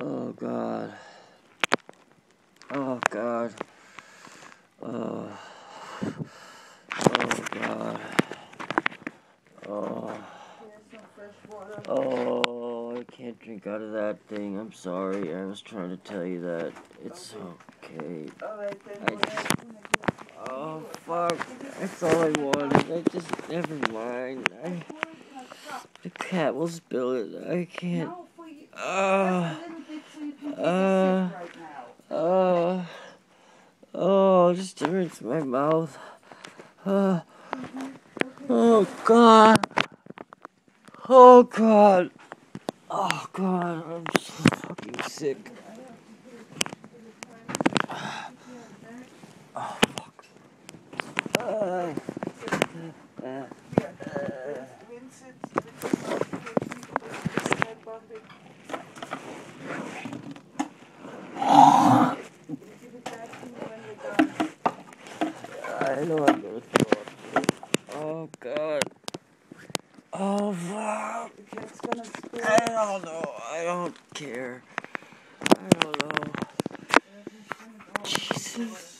Oh god. Oh god. Oh. Oh god. Oh. Oh, I can't drink out of that thing. I'm sorry. I was trying to tell you that. It's okay. I just, oh fuck. That's all I wanted. I just never mind. I the cat will spill it. I can't. Uh, uh, uh, just hurts my mouth. Uh, oh God. Oh God. Oh God. I'm so fucking sick. Oh fuck. Uh, uh, I know gonna throw up. Oh God. Oh fuck. I don't know. I don't care. I don't know. Jesus.